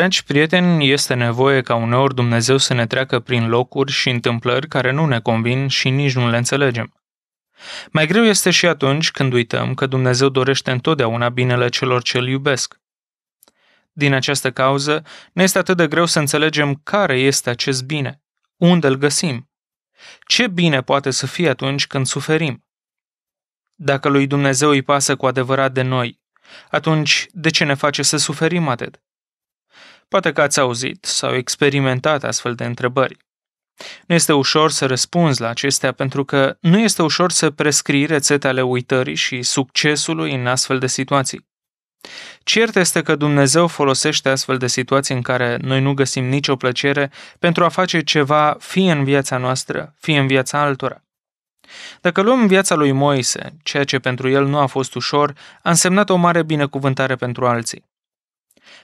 Dragi prieteni, este nevoie ca uneori Dumnezeu să ne treacă prin locuri și întâmplări care nu ne convin și nici nu le înțelegem. Mai greu este și atunci când uităm că Dumnezeu dorește întotdeauna binele celor ce îl iubesc. Din această cauză, ne este atât de greu să înțelegem care este acest bine, unde îl găsim. Ce bine poate să fie atunci când suferim? Dacă lui Dumnezeu îi pasă cu adevărat de noi, atunci de ce ne face să suferim atât? Poate că ați auzit sau experimentat astfel de întrebări. Nu este ușor să răspunzi la acestea pentru că nu este ușor să prescrii rețete ale uitării și succesului în astfel de situații. Cert este că Dumnezeu folosește astfel de situații în care noi nu găsim nicio plăcere pentru a face ceva fie în viața noastră, fie în viața altora. Dacă luăm viața lui Moise, ceea ce pentru el nu a fost ușor, a însemnat o mare binecuvântare pentru alții.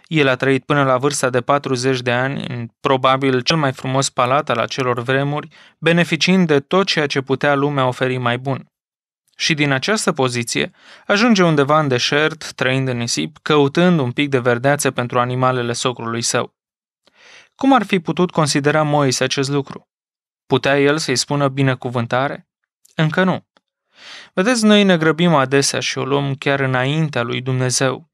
El a trăit până la vârsta de 40 de ani în probabil cel mai frumos palat al acelor vremuri, beneficiind de tot ceea ce putea lumea oferi mai bun. Și din această poziție ajunge undeva în deșert, trăind în nisip, căutând un pic de verdeață pentru animalele socrului său. Cum ar fi putut considera Moise acest lucru? Putea el să-i spună binecuvântare? Încă nu. Vedeți, noi ne grăbim adesea și o luăm chiar înaintea lui Dumnezeu,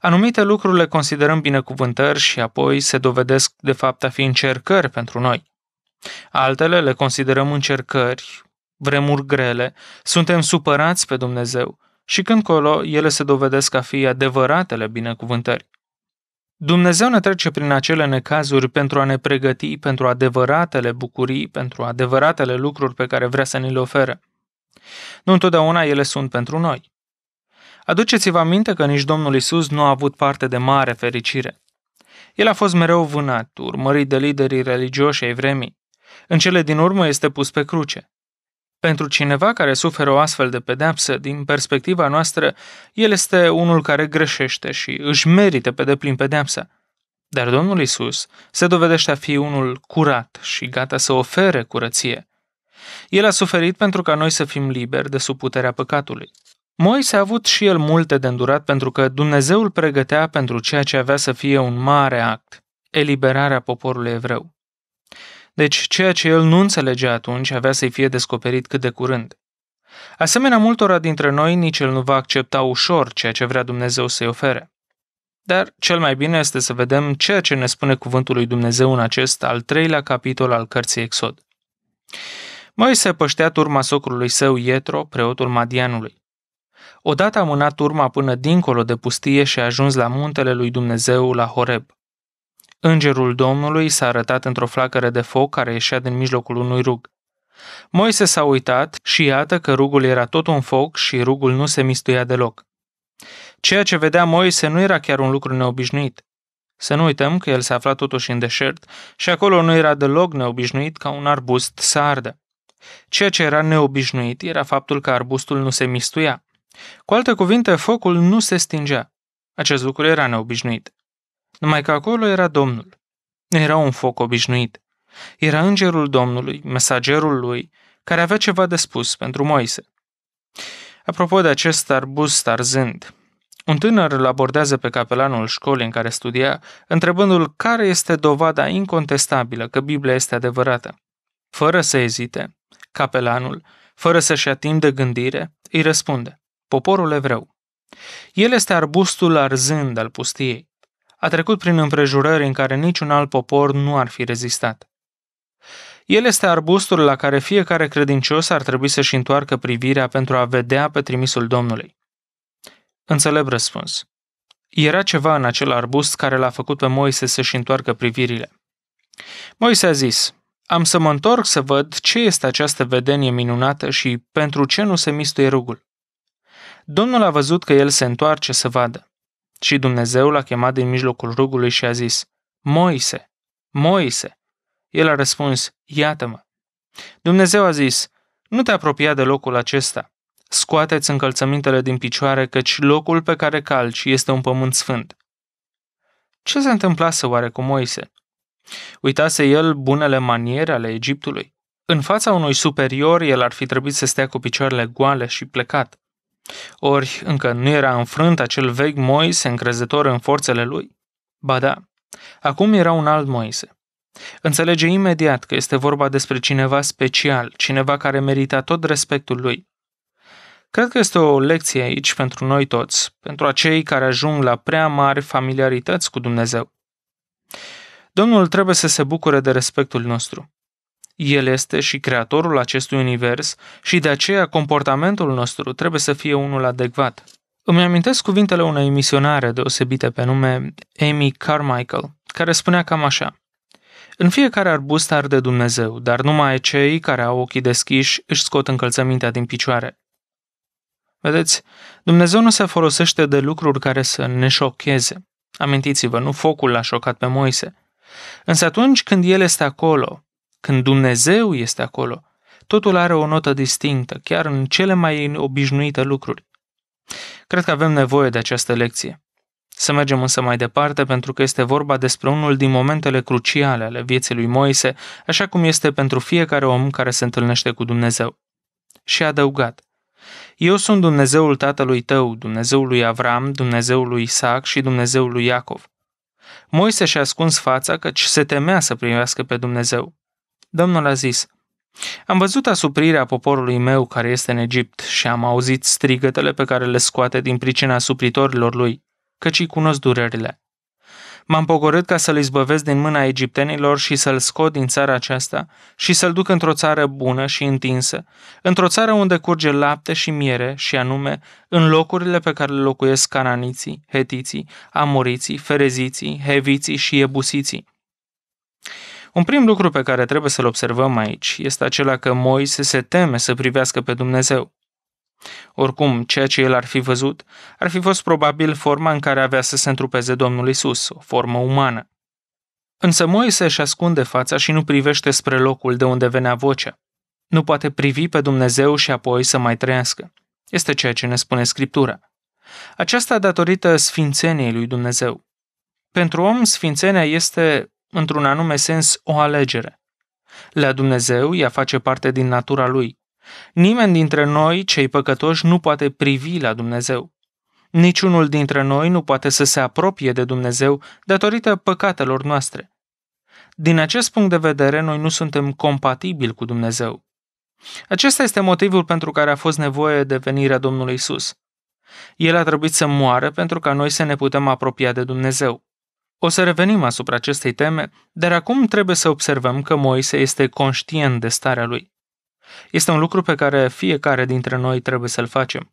Anumite lucruri le considerăm binecuvântări și apoi se dovedesc de fapt a fi încercări pentru noi. Altele le considerăm încercări, vremuri grele, suntem supărați pe Dumnezeu și când colo ele se dovedesc a fi adevăratele binecuvântări. Dumnezeu ne trece prin acele necazuri pentru a ne pregăti pentru adevăratele bucurii, pentru adevăratele lucruri pe care vrea să ni le ofere. Nu întotdeauna ele sunt pentru noi. Aduceți-vă aminte că nici Domnul Isus nu a avut parte de mare fericire. El a fost mereu vânat, urmărit de liderii religioși ai vremii. În cele din urmă este pus pe cruce. Pentru cineva care suferă o astfel de pedeapsă, din perspectiva noastră, el este unul care greșește și își merită pe deplin pedeapsa. Dar Domnul Isus se dovedește a fi unul curat și gata să ofere curăție. El a suferit pentru ca noi să fim liberi de sub puterea păcatului. Moise a avut și el multe de îndurat pentru că Dumnezeu îl pregătea pentru ceea ce avea să fie un mare act, eliberarea poporului evreu. Deci ceea ce el nu înțelegea atunci avea să-i fie descoperit cât de curând. Asemenea multora dintre noi, nici el nu va accepta ușor ceea ce vrea Dumnezeu să-i ofere. Dar cel mai bine este să vedem ceea ce ne spune cuvântul lui Dumnezeu în acest al treilea capitol al cărții Exod. Moise păștea turma socrului său Ietro, preotul Madianului. Odată a mânat urma până dincolo de pustie și a ajuns la muntele lui Dumnezeu, la Horeb. Îngerul Domnului s-a arătat într-o flacără de foc care ieșea din mijlocul unui rug. Moise s-a uitat și iată că rugul era tot un foc și rugul nu se mistuia deloc. Ceea ce vedea Moise nu era chiar un lucru neobișnuit. Să nu uităm că el se afla totuși în deșert și acolo nu era deloc neobișnuit ca un arbust să ardă. Ceea ce era neobișnuit era faptul că arbustul nu se mistuia. Cu alte cuvinte, focul nu se stingea. Acest lucru era neobișnuit. Numai că acolo era Domnul. Nu era un foc obișnuit. Era îngerul Domnului, mesagerul lui, care avea ceva de spus pentru Moise. Apropo de acest arbust arzând, un tânăr îl abordează pe capelanul școlii în care studia, întrebându-l care este dovada incontestabilă că Biblia este adevărată. Fără să ezite, capelanul, fără să-și atindă gândire, îi răspunde poporul evreu. El este arbustul arzând al pustiei. A trecut prin împrejurări în care niciun alt popor nu ar fi rezistat. El este arbustul la care fiecare credincios ar trebui să-și întoarcă privirea pentru a vedea pe trimisul Domnului. Înțelept răspuns. Era ceva în acel arbust care l-a făcut pe Moise să-și întoarcă privirile. Moise a zis, am să mă întorc să văd ce este această vedenie minunată și pentru ce nu se mistuie rugul. Domnul a văzut că el se întoarce să vadă. Și Dumnezeu l-a chemat din mijlocul rugului și a zis, Moise, Moise. El a răspuns, iată-mă. Dumnezeu a zis, nu te apropia de locul acesta. Scoateți încălțămintele din picioare, căci locul pe care calci este un pământ sfânt. Ce se întâmplase oare cu Moise? Uitase el bunele maniere ale Egiptului? În fața unui superior, el ar fi trebuit să stea cu picioarele goale și plecat. Ori încă nu era înfrânt acel vechi Moise încrezător în forțele lui? Ba da, acum era un alt Moise. Înțelege imediat că este vorba despre cineva special, cineva care merita tot respectul lui. Cred că este o lecție aici pentru noi toți, pentru acei care ajung la prea mari familiarități cu Dumnezeu. Domnul trebuie să se bucure de respectul nostru. El este și creatorul acestui univers și de aceea comportamentul nostru trebuie să fie unul adecvat. Îmi amintesc cuvintele unei misionare deosebite pe nume Amy Carmichael, care spunea cam așa. În fiecare arbust arde Dumnezeu, dar numai cei care au ochii deschiși își scot încălțămintea din picioare. Vedeți, Dumnezeu nu se folosește de lucruri care să ne șocheze. Amintiți-vă, nu focul l-a șocat pe Moise. Însă atunci când El este acolo, când Dumnezeu este acolo, totul are o notă distinctă, chiar în cele mai obișnuite lucruri. Cred că avem nevoie de această lecție. Să mergem însă mai departe pentru că este vorba despre unul din momentele cruciale ale vieții lui Moise, așa cum este pentru fiecare om care se întâlnește cu Dumnezeu. Și a adăugat, Eu sunt Dumnezeul tatălui tău, Dumnezeul lui Avram, Dumnezeul lui Isaac și Dumnezeul lui Iacov. Moise și-a ascuns fața căci se temea să primească pe Dumnezeu. Domnul a zis, Am văzut asuprirea poporului meu care este în Egipt și am auzit strigătele pe care le scoate din pricina supritorilor lui, căci îi cunosc durerile. M-am pogorât ca să-l izbăvesc din mâna egiptenilor și să-l scot din țara aceasta și să-l duc într-o țară bună și întinsă, într-o țară unde curge lapte și miere și anume în locurile pe care le locuiesc cananiții, hetiții, amoriții, fereziții, heviții și ebusiții. Un prim lucru pe care trebuie să-l observăm aici este acela că Moise se teme să privească pe Dumnezeu. Oricum, ceea ce el ar fi văzut ar fi fost probabil forma în care avea să se întrupeze Domnul Isus, o formă umană. Însă Moise își ascunde fața și nu privește spre locul de unde venea vocea. Nu poate privi pe Dumnezeu și apoi să mai trăiască. Este ceea ce ne spune Scriptura. Aceasta datorită sfințeniei lui Dumnezeu. Pentru om, sfințenia este, într-un anume sens, o alegere. La Dumnezeu, ea face parte din natura lui. Nimeni dintre noi, cei păcătoși, nu poate privi la Dumnezeu. Niciunul dintre noi nu poate să se apropie de Dumnezeu datorită păcatelor noastre. Din acest punct de vedere, noi nu suntem compatibili cu Dumnezeu. Acesta este motivul pentru care a fost nevoie de venirea Domnului Isus. El a trebuit să moară pentru ca noi să ne putem apropia de Dumnezeu. O să revenim asupra acestei teme, dar acum trebuie să observăm că Moise este conștient de starea lui. Este un lucru pe care fiecare dintre noi trebuie să-l facem.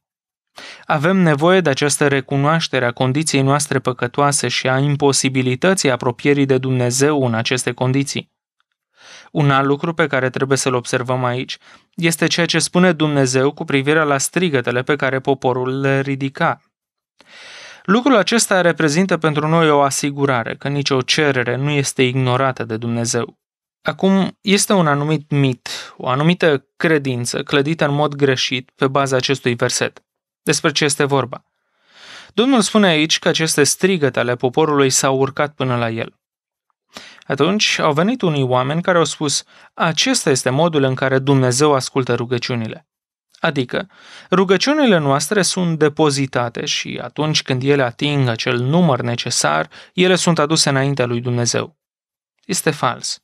Avem nevoie de această recunoaștere a condiției noastre păcătoase și a imposibilității apropierii de Dumnezeu în aceste condiții. Un alt lucru pe care trebuie să-l observăm aici este ceea ce spune Dumnezeu cu privire la strigătele pe care poporul le ridica. Lucrul acesta reprezintă pentru noi o asigurare că nicio cerere nu este ignorată de Dumnezeu. Acum, este un anumit mit, o anumită credință clădită în mod greșit pe baza acestui verset. Despre ce este vorba? Domnul spune aici că aceste strigăte ale poporului s-au urcat până la el. Atunci au venit unii oameni care au spus, acesta este modul în care Dumnezeu ascultă rugăciunile. Adică, rugăciunile noastre sunt depozitate și atunci când ele ating acel număr necesar, ele sunt aduse înaintea lui Dumnezeu. Este fals.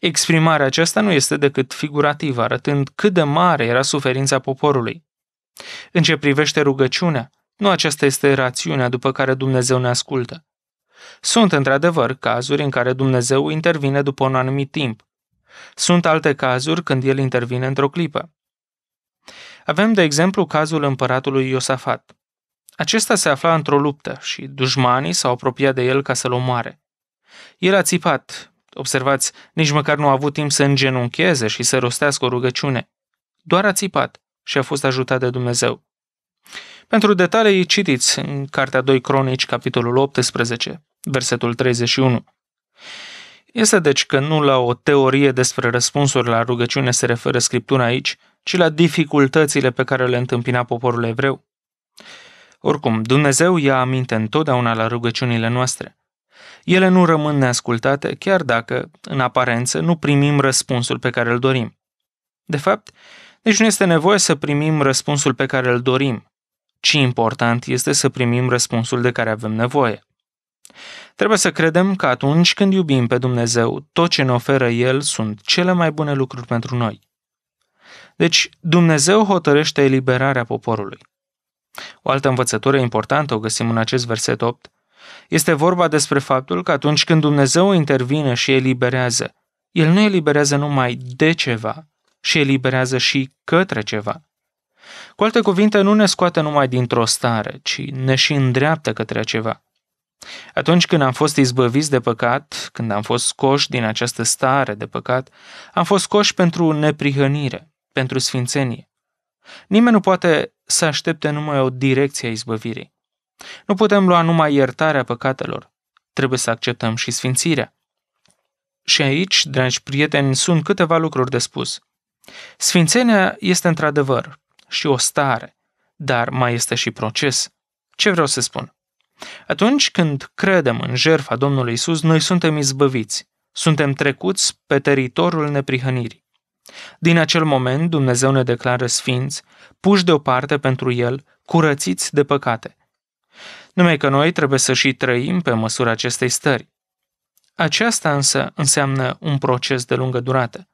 Exprimarea aceasta nu este decât figurativă, arătând cât de mare era suferința poporului. În ce privește rugăciunea, nu aceasta este rațiunea după care Dumnezeu ne ascultă. Sunt, într-adevăr, cazuri în care Dumnezeu intervine după un anumit timp. Sunt alte cazuri când El intervine într-o clipă. Avem, de exemplu, cazul împăratului Iosafat. Acesta se afla într-o luptă și dușmanii s-au apropiat de el ca să-l omoare. El a țipat, observați, nici măcar nu a avut timp să îngenuncheze și să rostească o rugăciune. Doar a țipat și a fost ajutat de Dumnezeu. Pentru detalii citiți în Cartea 2 Cronici, capitolul 18, versetul 31. Este deci că nu la o teorie despre răspunsuri la rugăciune se referă Scriptura aici, ci la dificultățile pe care le întâmpina poporul evreu. Oricum, Dumnezeu ia aminte întotdeauna la rugăciunile noastre. Ele nu rămân neascultate, chiar dacă, în aparență, nu primim răspunsul pe care îl dorim. De fapt, nici nu este nevoie să primim răspunsul pe care îl dorim, ci important este să primim răspunsul de care avem nevoie. Trebuie să credem că atunci când iubim pe Dumnezeu, tot ce ne oferă El sunt cele mai bune lucruri pentru noi. Deci, Dumnezeu hotărăște eliberarea poporului. O altă învățătură importantă o găsim în acest verset 8. Este vorba despre faptul că atunci când Dumnezeu intervine și eliberează, El nu eliberează numai de ceva, și eliberează și către ceva. Cu alte cuvinte, nu ne scoate numai dintr-o stare, ci ne și îndreaptă către ceva. Atunci când am fost izbăviți de păcat, când am fost scoși din această stare de păcat, am fost scoși pentru neprihănire, pentru sfințenie. Nimeni nu poate să aștepte numai o direcție a izbăvirii. Nu putem lua numai iertarea păcatelor, trebuie să acceptăm și sfințirea. Și aici, dragi prieteni, sunt câteva lucruri de spus. Sfințenia este într-adevăr și o stare, dar mai este și proces. Ce vreau să spun? Atunci când credem în jertfa Domnului Isus, noi suntem izbăviți, suntem trecuți pe teritoriul neprihănirii. Din acel moment, Dumnezeu ne declară sfinți, puși deoparte pentru El, curățiți de păcate. Numai că noi trebuie să și trăim pe măsura acestei stări. Aceasta însă înseamnă un proces de lungă durată.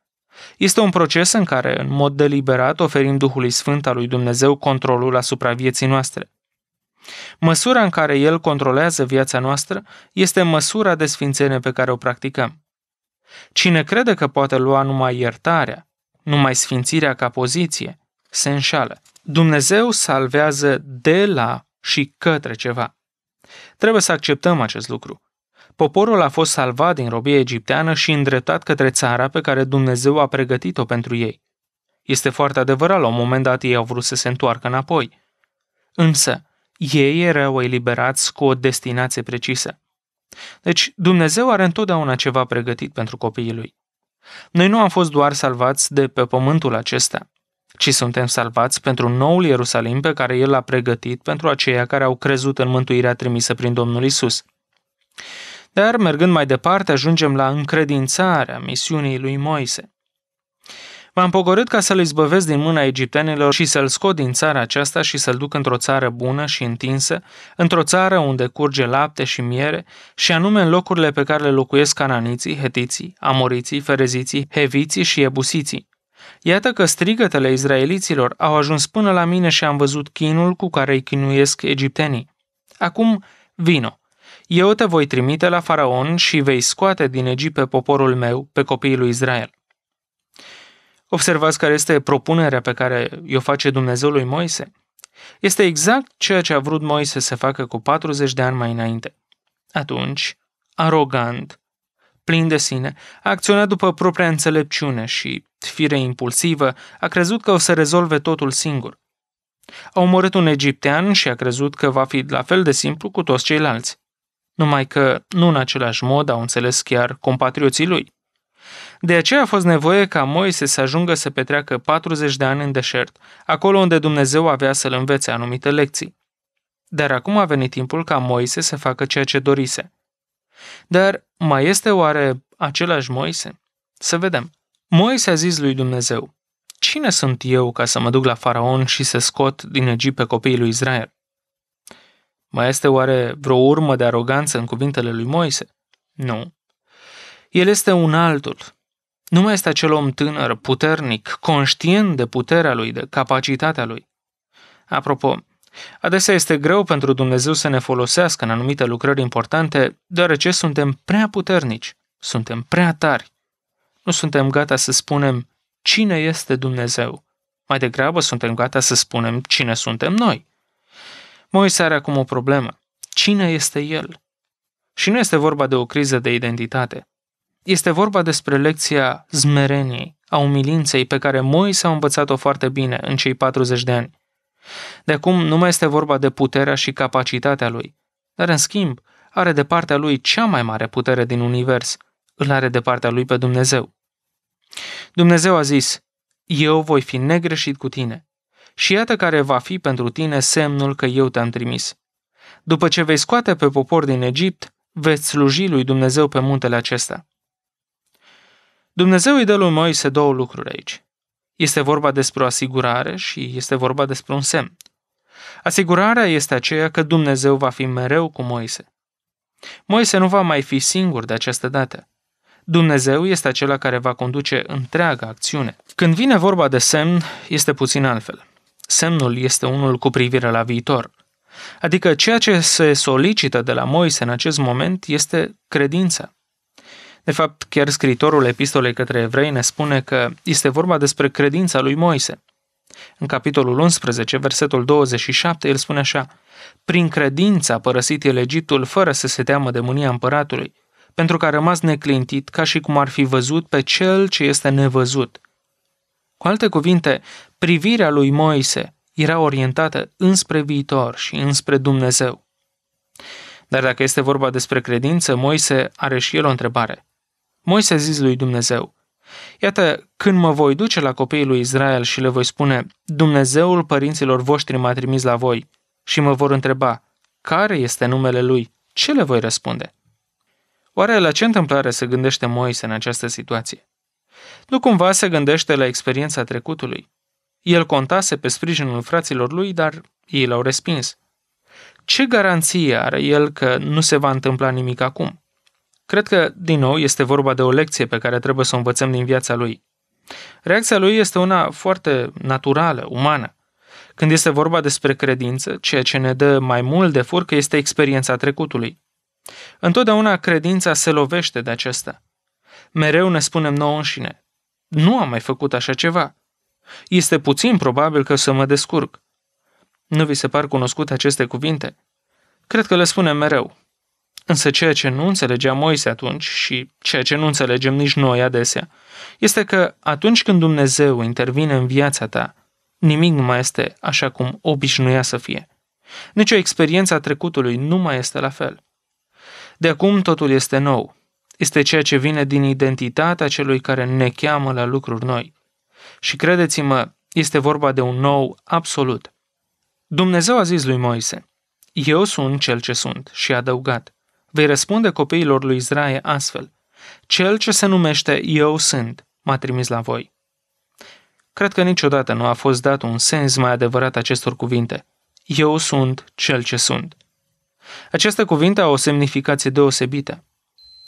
Este un proces în care, în mod deliberat, oferim Duhului Sfânt al lui Dumnezeu controlul asupra vieții noastre. Măsura în care El controlează viața noastră este măsura de sfințenie pe care o practicăm. Cine crede că poate lua numai iertarea, numai sfințirea ca poziție, se înșală. Dumnezeu salvează de la și către ceva. Trebuie să acceptăm acest lucru. Poporul a fost salvat din robie egipteană și îndreptat către țara pe care Dumnezeu a pregătit-o pentru ei. Este foarte adevărat, la un moment dat ei au vrut să se întoarcă înapoi. Însă, ei erau eliberați cu o destinație precisă. Deci, Dumnezeu are întotdeauna ceva pregătit pentru copiii lui. Noi nu am fost doar salvați de pe pământul acesta, ci suntem salvați pentru noul Ierusalim pe care El l-a pregătit pentru aceia care au crezut în mântuirea trimisă prin Domnul Isus. Dar, mergând mai departe, ajungem la încredințarea misiunii lui Moise. M-am pogorât ca să-l izbăvesc din mâna egiptenilor și să-l scot din țara aceasta și să-l duc într-o țară bună și întinsă, într-o țară unde curge lapte și miere, și anume în locurile pe care le locuiesc cananiții, hetiții, amoriții, fereziții, heviții și ebusiții. Iată că strigătele izraeliților au ajuns până la mine și am văzut chinul cu care îi chinuiesc egiptenii. Acum, vino, eu te voi trimite la faraon și vei scoate din Egipt pe poporul meu, pe copiii lui Israel. Observați care este propunerea pe care o face Dumnezeu lui Moise. Este exact ceea ce a vrut Moise să facă cu 40 de ani mai înainte. Atunci, arogant, plin de sine, a acționat după propria înțelepciune și, fire impulsivă, a crezut că o să rezolve totul singur. A omorât un egiptean și a crezut că va fi la fel de simplu cu toți ceilalți numai că nu în același mod au înțeles chiar compatrioții lui. De aceea a fost nevoie ca Moise să ajungă să petreacă 40 de ani în deșert, acolo unde Dumnezeu avea să-l învețe anumite lecții. Dar acum a venit timpul ca Moise să facă ceea ce dorise. Dar mai este oare același Moise? Să vedem. Moise a zis lui Dumnezeu, Cine sunt eu ca să mă duc la faraon și să scot din Egipt pe copiii lui Israel? Mai este oare vreo urmă de aroganță în cuvintele lui Moise? Nu. El este un altul. Nu mai este acel om tânăr, puternic, conștient de puterea lui, de capacitatea lui. Apropo, adesea este greu pentru Dumnezeu să ne folosească în anumite lucrări importante, deoarece suntem prea puternici, suntem prea tari. Nu suntem gata să spunem cine este Dumnezeu. Mai degrabă suntem gata să spunem cine suntem noi. Moise are acum o problemă. Cine este el? Și nu este vorba de o criză de identitate. Este vorba despre lecția zmereniei, a umilinței pe care Moise a învățat-o foarte bine în cei 40 de ani. De acum nu mai este vorba de puterea și capacitatea lui, dar în schimb are de partea lui cea mai mare putere din univers, îl are de partea lui pe Dumnezeu. Dumnezeu a zis, eu voi fi negreșit cu tine și iată care va fi pentru tine semnul că eu te-am trimis. După ce vei scoate pe popor din Egipt, veți sluji lui Dumnezeu pe muntele acesta. Dumnezeu îi dă lui Moise două lucruri aici. Este vorba despre o asigurare și este vorba despre un semn. Asigurarea este aceea că Dumnezeu va fi mereu cu Moise. Moise nu va mai fi singur de această dată. Dumnezeu este acela care va conduce întreaga acțiune. Când vine vorba de semn, este puțin altfel. Semnul este unul cu privire la viitor. Adică ceea ce se solicită de la Moise în acest moment este credința. De fapt, chiar scritorul epistolei către evrei ne spune că este vorba despre credința lui Moise. În capitolul 11, versetul 27, el spune așa, Prin credință a părăsit el Egiptul fără să se teamă de mânia împăratului, pentru că a rămas neclintit ca și cum ar fi văzut pe cel ce este nevăzut. Cu alte cuvinte, privirea lui Moise era orientată înspre viitor și înspre Dumnezeu. Dar dacă este vorba despre credință, Moise are și el o întrebare. Moise a zis lui Dumnezeu, Iată, când mă voi duce la copiii lui Israel și le voi spune, Dumnezeul părinților voștri m-a trimis la voi, și mă vor întreba, care este numele lui, ce le voi răspunde? Oare la ce întâmplare se gândește Moise în această situație? Nu cumva se gândește la experiența trecutului. El contase pe sprijinul fraților lui, dar ei l-au respins. Ce garanție are el că nu se va întâmpla nimic acum? Cred că, din nou, este vorba de o lecție pe care trebuie să o învățăm din viața lui. Reacția lui este una foarte naturală, umană. Când este vorba despre credință, ceea ce ne dă mai mult de furcă este experiența trecutului. Întotdeauna credința se lovește de acesta. Mereu ne spunem nouă înșine, nu am mai făcut așa ceva. Este puțin probabil că să mă descurc. Nu vi se par cunoscute aceste cuvinte? Cred că le spunem mereu. Însă ceea ce nu înțelegea Moise atunci și ceea ce nu înțelegem nici noi adesea, este că atunci când Dumnezeu intervine în viața ta, nimic nu mai este așa cum obișnuia să fie. Nici o experiență a trecutului nu mai este la fel. De acum totul este nou. Este ceea ce vine din identitatea celui care ne cheamă la lucruri noi. Și credeți-mă, este vorba de un nou absolut. Dumnezeu a zis lui Moise, Eu sunt cel ce sunt și a adăugat, vei răspunde copiilor lui Israel astfel, Cel ce se numește Eu sunt, m-a trimis la voi. Cred că niciodată nu a fost dat un sens mai adevărat acestor cuvinte. Eu sunt cel ce sunt. Aceste cuvinte au o semnificație deosebită.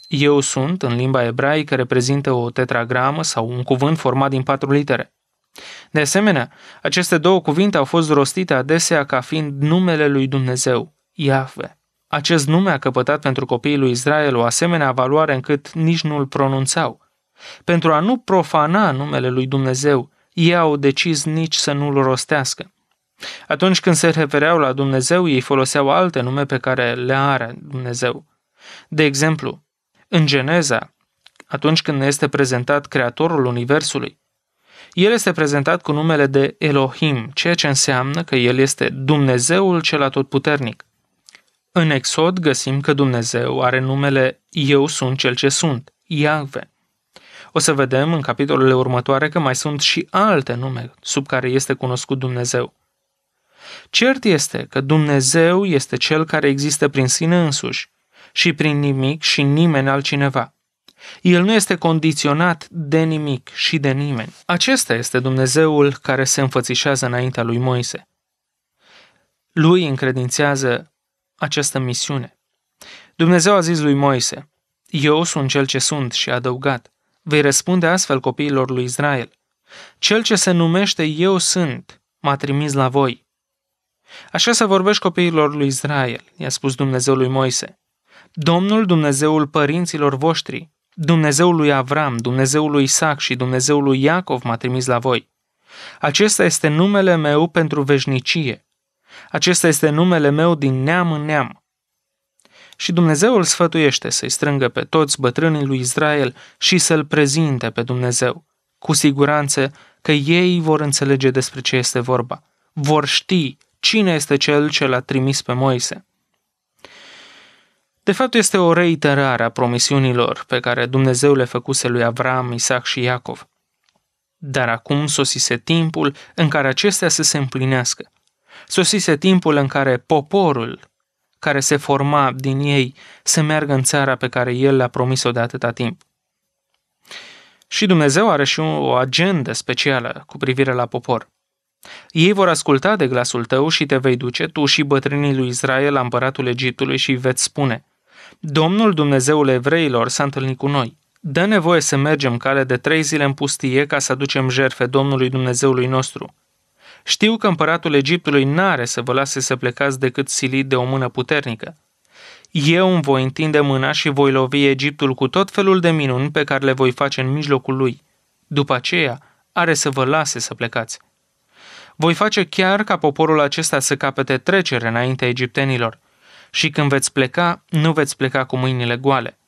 Eu sunt, în limba ebraică, reprezintă o tetragramă sau un cuvânt format din patru litere. De asemenea, aceste două cuvinte au fost rostite adesea ca fiind numele lui Dumnezeu, Iahve. Acest nume a căpătat pentru copiii lui Israel o asemenea valoare încât nici nu îl pronunțau. Pentru a nu profana numele lui Dumnezeu, ei au decis nici să nu-l rostească. Atunci când se refereau la Dumnezeu, ei foloseau alte nume pe care le are Dumnezeu. De exemplu, în Geneza, atunci când este prezentat Creatorul Universului, el este prezentat cu numele de Elohim, ceea ce înseamnă că el este Dumnezeul cel atotputernic. În Exod găsim că Dumnezeu are numele Eu sunt cel ce sunt, Iahve. O să vedem în capitolele următoare că mai sunt și alte nume sub care este cunoscut Dumnezeu. Cert este că Dumnezeu este cel care există prin sine însuși și prin nimic și nimeni altcineva. El nu este condiționat de nimic și de nimeni. Acesta este Dumnezeul care se înfățișează înaintea lui Moise. Lui încredințează această misiune. Dumnezeu a zis lui Moise, Eu sunt cel ce sunt și a adăugat. Vei răspunde astfel copiilor lui Israel. Cel ce se numește Eu sunt m-a trimis la voi. Așa să vorbești copiilor lui Israel, i-a spus Dumnezeu lui Moise. Domnul Dumnezeul părinților voștri, Dumnezeul lui Avram, Dumnezeul lui Isaac și Dumnezeul lui Iacov m-a trimis la voi. Acesta este numele meu pentru veșnicie. Acesta este numele meu din neam în neam. Și Dumnezeu îl sfătuiește să-i strângă pe toți bătrânii lui Israel și să-l prezinte pe Dumnezeu. Cu siguranță că ei vor înțelege despre ce este vorba. Vor ști cine este cel ce l-a trimis pe Moise. De fapt, este o reiterare a promisiunilor pe care Dumnezeu le făcuse lui Avram, Isaac și Iacov. Dar acum sosise timpul în care acestea să se împlinească. Sosise timpul în care poporul care se forma din ei să meargă în țara pe care el le-a promis-o de atâta timp. Și Dumnezeu are și o agendă specială cu privire la popor. Ei vor asculta de glasul tău și te vei duce, tu și bătrânii lui Israel la împăratul Egiptului și veți spune, Domnul Dumnezeul evreilor s-a întâlnit cu noi. Dă nevoie să mergem cale de trei zile în pustie ca să aducem jerfe Domnului Dumnezeului nostru. Știu că împăratul Egiptului n-are să vă lase să plecați decât silit de o mână puternică. Eu îmi voi întinde mâna și voi lovi Egiptul cu tot felul de minuni pe care le voi face în mijlocul lui. După aceea, are să vă lase să plecați. Voi face chiar ca poporul acesta să capete trecere înaintea egiptenilor. Și când veți pleca, nu veți pleca cu mâinile goale.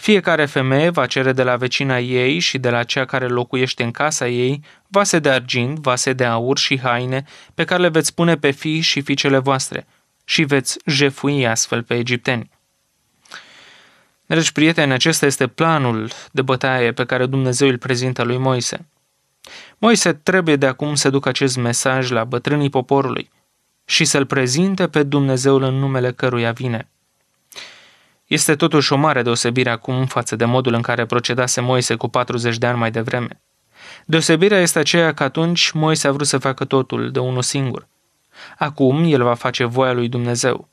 Fiecare femeie va cere de la vecina ei și de la cea care locuiește în casa ei vase de argint, vase de aur și haine pe care le veți pune pe fii și fiicele voastre și veți jefui astfel pe egipteni. Dragi prieteni, acesta este planul de bătaie pe care Dumnezeu îl prezintă lui Moise. Moise trebuie de acum să ducă acest mesaj la bătrânii poporului și să-l prezinte pe Dumnezeul în numele căruia vine. Este totuși o mare deosebire acum față de modul în care procedase Moise cu 40 de ani mai devreme. Deosebirea este aceea că atunci Moise a vrut să facă totul de unul singur. Acum el va face voia lui Dumnezeu.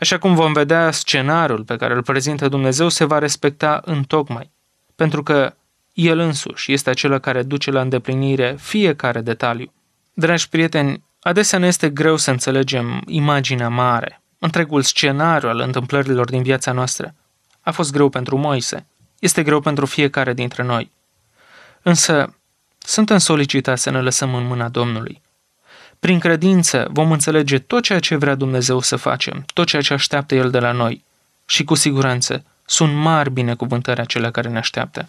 Așa cum vom vedea, scenariul pe care îl prezintă Dumnezeu se va respecta în tocmai, pentru că el însuși este acela care duce la îndeplinire fiecare detaliu. Dragi prieteni, adesea ne este greu să înțelegem imaginea mare, întregul scenariu al întâmplărilor din viața noastră. A fost greu pentru Moise, este greu pentru fiecare dintre noi. Însă, suntem solicitați să ne lăsăm în mâna Domnului. Prin credință vom înțelege tot ceea ce vrea Dumnezeu să facem, tot ceea ce așteaptă El de la noi. Și cu siguranță sunt mari binecuvântări acelea care ne așteaptă.